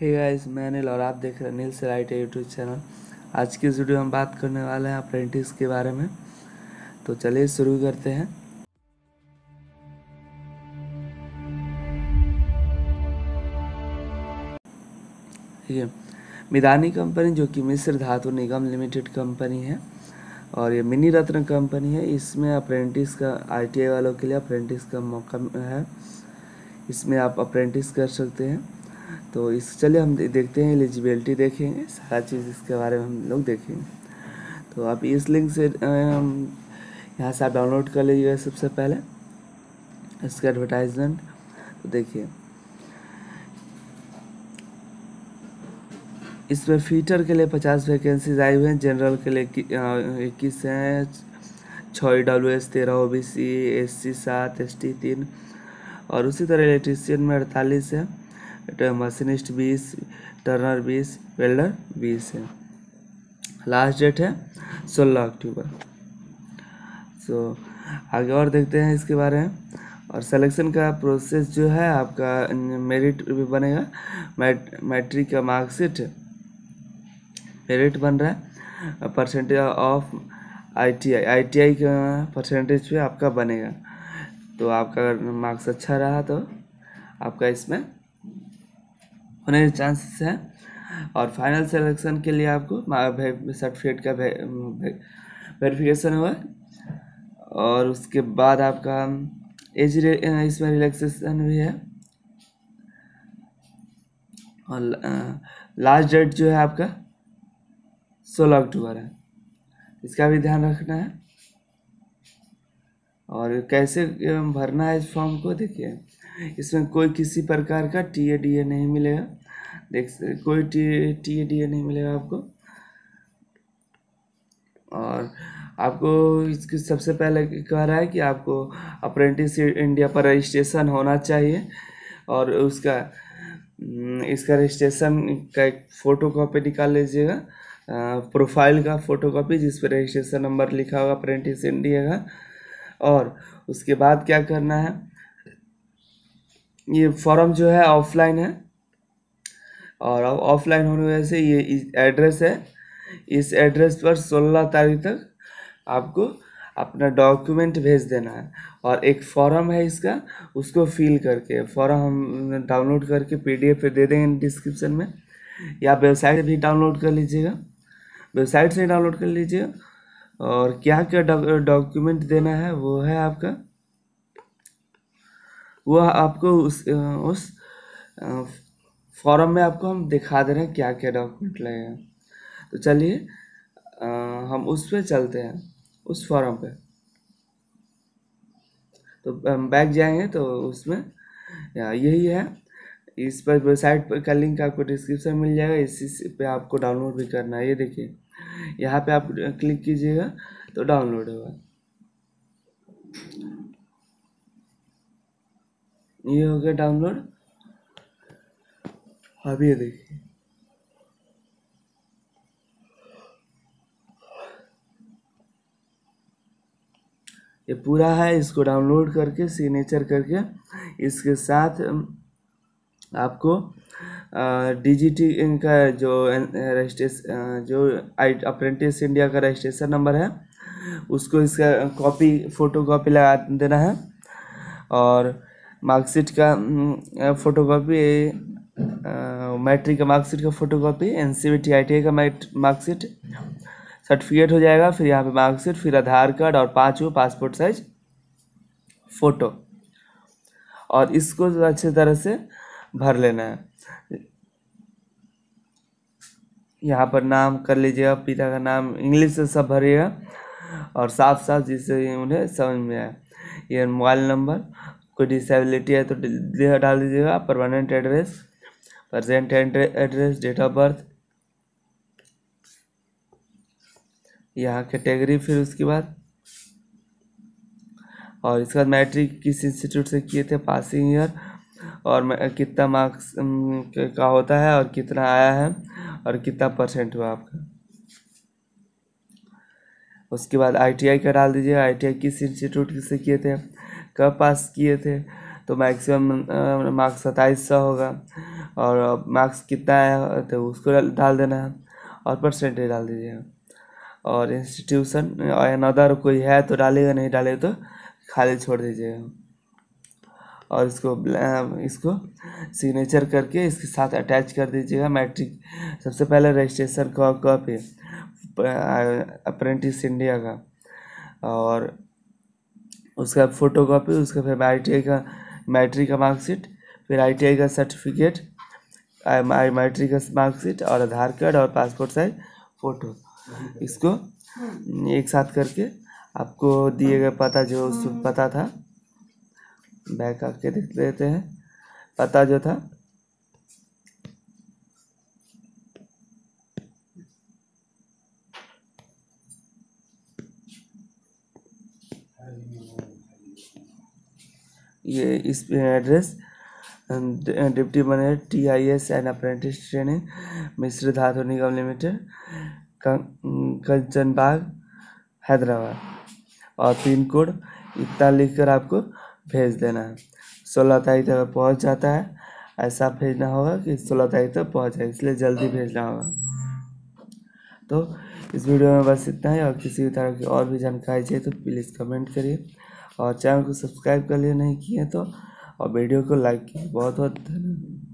Hey guys मैं अनिल और आप देख रहे हैं नील से राइट यूट्यूब चैनल आज की वीडियो में हम बात करने वाले हैं अप्रेंटिस के बारे में. तो चलिए शुरू करते हैं. है. मिदानी कंपनी जो कि मिस्र धातु निगम लिमिटेड कंपनी है और ये मिनी रत्न कंपनी है. इसमें अप्रेंटिस का आईटीआई वालों के लिए अप्रेंटिस का मौका है. इसमें आप अप्रेंटिस कर सकते हैं. तो इस, चलिए हम देखते हैं एलिजिबिलिटी देखेंगे, सारा चीज़ इसके बारे में हम लोग देखेंगे। तो आप इस लिंक से हम यहाँ से आप डाउनलोड कर लीजिएगा सबसे पहले, इसका एडवर्टाइजमेंट तो देखिए। इसमें फीटर के लिए पचास वैकेंसीज आई हुई हैं जनरल के लिए इक्कीस हैं छः डब्ल्यू एस तेरह O B C S C सात एस टी तीन, और उसी तरह इलेक्ट्रीशियन में अड़तालीस है। मशीनिस्ट बीस टर्नर बीस वेल्डर बीस है। लास्ट डेट है सोलह अक्टूबर। सो आगे और देखते हैं इसके बारे में। और सिलेक्शन का प्रोसेस जो है, आपका मेरिट भी बनेगा। मैट मैट्रिक का मार्कशीट मेरिट बन रहा है। परसेंटेज ऑफ़ आईटीआई आईटीआई का परसेंटेज भी आपका बनेगा। तो आपका अगर मार्क्स अच्छा रहा तो आपका इसमें होने के चांसेस हैं। और फाइनल सिलेक्शन के लिए आपको सर्टिफिकेट का वेरिफिकेशन हुआ और उसके बाद आपका एज इसमें रिलैक्सेशन भी है। और लास्ट डेट जो है आपका, सोलह अक्टूबर है। इसका भी ध्यान रखना है। और कैसे भरना है इस फॉर्म को, देखिए। इसमें कोई किसी प्रकार का टी ए डी ए नहीं मिलेगा। देख, कोई T T A D A नहीं मिलेगा आपको। और आपको इसकी सबसे पहले कह रहा है कि आपको अप्रेंटिस इंडिया पर रजिस्ट्रेशन होना चाहिए। और उसका इसका रजिस्ट्रेशन का एक फ़ोटो कॉपी निकाल लीजिएगा। प्रोफ़ाइल का फ़ोटो कॉपी जिस पर रजिस्ट्रेशन नंबर लिखा होगा अप्रेंटिस इंडिया का। और उसके बाद क्या करना है? ये फॉर्म जो है ऑफलाइन है। और ऑफलाइन होने वजह से ये एड्रेस है। इस एड्रेस पर 16 तारीख तक आपको अपना डॉक्यूमेंट भेज देना है। और एक फॉर्म है इसका, उसको फिल करके, फॉर्म हम डाउनलोड करके पीडीएफ पे दे देंगे डिस्क्रिप्शन में। या वेबसाइट भी डाउनलोड कर लीजिएगा। वेबसाइट से डाउनलोड कर लीजिएगा। और क्या क्या डॉक्यूमेंट देना है, वो है आपका? वो आपको उस उस फॉर्म में आपको हम दिखा दे रहे हैं क्या क्या डॉक्यूमेंट लगेगा तो चलिए हम उस पर चलते हैं, उस फॉर्म पे। तो हम बैक जाएँगे तो उसमें यही है। इस पर वेबसाइट पर का लिंक आपको डिस्क्रिप्शन मिल जाएगा, इसी पे आपको डाउनलोड भी करना है। ये देखिए। यहाँ पे आप क्लिक कीजिएगा तो डाउनलोड होगा। ये हो गया डाउनलोड अब ये देखिए। ये पूरा है, इसको डाउनलोड करके सिग्नेचर करके, इसके साथ आपको डीजीटी इनका जो रजिस्ट्रेशन जो अप्रेंटिस इंडिया का रजिस्ट्रेशन नंबर है, उसको इसका कॉपी फ़ोटो कॉपी लगा देना है और मार्कशीट का फ़ोटो कॉपी मैट्रिक का मार्कशीट का photo copy N C B T I T का मार्कशीट सर्टिफिकेट हो जाएगा, फिर यहाँ पे मार्कशीट, फिर आधार कार्ड और पाँचों पासपोर्ट साइज़, फ़ोटो। और इसको अच्छे तरह से भर लेना है। यहाँ पर नाम कर लीजिएगा, पिता का नाम इंग्लिश से सब भरिएगा। और साफ़ साफ़ जिससे उन्हें समझ में आए। ये मोबाइल नंबर, कोई डिसेबिलिटी है तो डाल दीजिएगा permanent address present address date of birth यहाँ कैटेगरी फिर उसके बाद। और इसके बाद मैट्रिक किस इंस्टीट्यूट से किए थे? पासिंग ईयर और कितना मार्क्स का होता है और कितना आया है और कितना परसेंट हुआ आपका। उसके बाद आईटीआई का डाल दीजिए। आईटीआई किस इंस्टीट्यूट से किए थे? कब पास किए थे? तो मैक्सिमम मार्क्स सत्ताईस सौ होगा। और मार्क्स कितना है तो उसको डाल देना है और परसेंटेज डाल दीजिएगा और इंस्टीट्यूशन अनदर कोई है तो डालेगा, नहीं डालेगा तो खाली छोड़ दीजिएगा और इसको इसको सिग्नेचर करके इसके साथ अटैच कर दीजिएगा मैट्रिक सबसे पहले रजिस्ट्रेशन का कॉपी अप्रेंटिस इंडिया का। और उसका फ़ोटो कॉपी उसका फिर आईटीआई का मैट्रिक का मार्कशीट फिर आईटीआई का सर्टिफिकेट आई मैट्रिक का मार्कशीट और आधार कार्ड और पासपोर्ट साइज़ फ़ोटो इसको एक साथ करके आपको दिए गए पता जो पता था बैक आके देख लेते हैं। पता जो था। ये इस address deputy manager T I S and apprentice training, Mishra Dhatu Nigam limited कंचन बाग हैदराबाद। और पिन कोड इतना लिखकर आपको भेज देना। है सोलह तारीख तक पहुँच जाता है। ऐसा भेजना होगा कि सोलह तारीख तक पहुँच जाए, इसलिए जल्दी भेजना होगा। तो इस वीडियो में बस इतना ही, और किसी भी तरह की और भी जानकारी चाहिए तो प्लीज़ कमेंट करिए, और चैनल को सब्सक्राइब कर लिए नहीं किए तो और वीडियो को लाइक कीजिए बहुत बहुत धन्यवाद